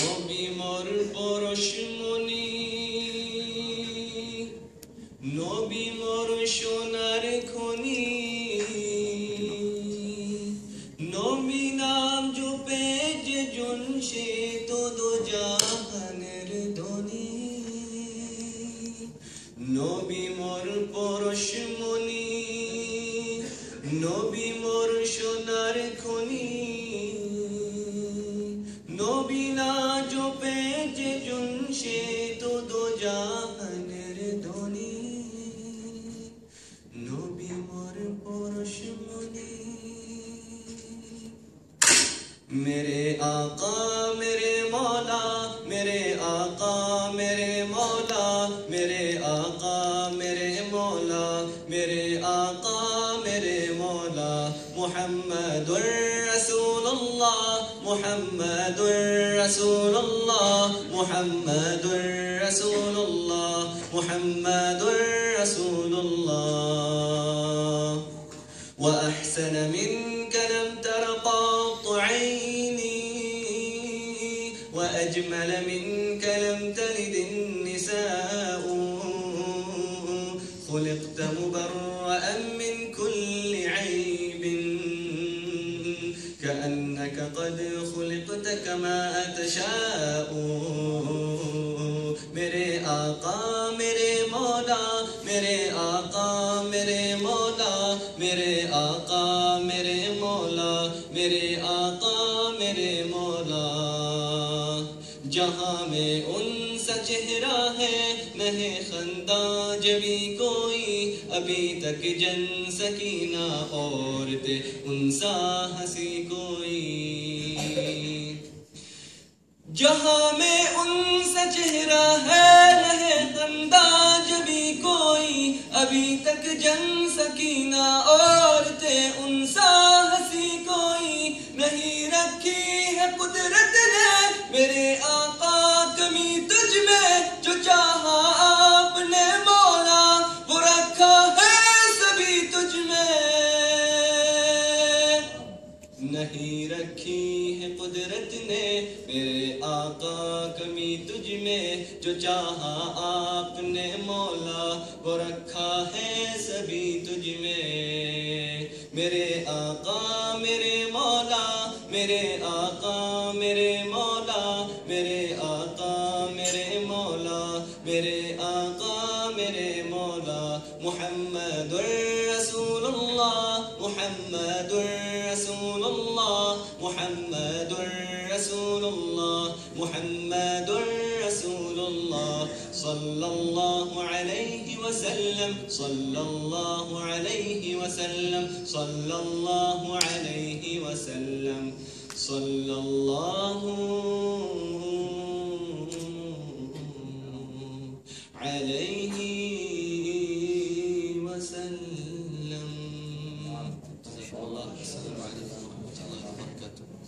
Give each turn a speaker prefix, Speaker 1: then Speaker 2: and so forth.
Speaker 1: নবী মোর পরশমণি নবী নবী নাম জপে যে জন সে ধনী নবী মোর জাহানের ধনী নবী মোর পরশ মনি। মেরে আকা মেরে মৌলা মেরে আকা মেরে মৌলা। محمد الرسول اللہ محمد الرسول اللہ محمد الرسول اللہ محمد الرسول اللہ وأحسن منك لم تر قط عيني وأجمل منك لم تلد النساء. خلقت مبرأ من كل قد خلقت كما تشاء میرے آقا، میرے مولا، میرے آقا، میرے مولا، میرے آقا، میرے مولا، میرے آقا، میرے مولا. جہاں میں ان سا چہرہ ہے نہیں خندہ، جبھی کوئی ابھی تک جن سکینہ عورت ان سا ہنسی کوئی. جہاں میں ان سے چہرہ ہے رہے خندہ جبھی کوئی ابھی تک جن سکینہ، عورتیں ان سا ہنسی کوئی نہیں رکھی۔ نہیں رکھی ہے قدرت نے میرے آقا کمی تجھ میں، جو چاہا آپ نے مولا وہ رکھا ہے سبھی تجھ میں۔ میرے آقا، میرے مولا، میرے آقا، میرے مولا، میرے آقا، میرے مولا، میرے آقا، میرے مولا محمد الرسول اللہ۔ محمد رسول الله محمد رسول الله محمد رسول الله. صلى الله عليه وسلم صلى الله عليه وسلم صلى الله عليه وسلم. صلى الله عليه وسلم الله السلام عليكم ورحمة الله وبركاته.